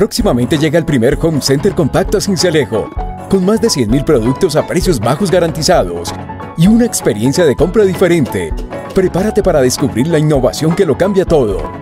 Próximamente llega el primer home center compacto a Cincelejo, con más de 100.000 productos a precios bajos garantizados y una experiencia de compra diferente. Prepárate para descubrir la innovación que lo cambia todo.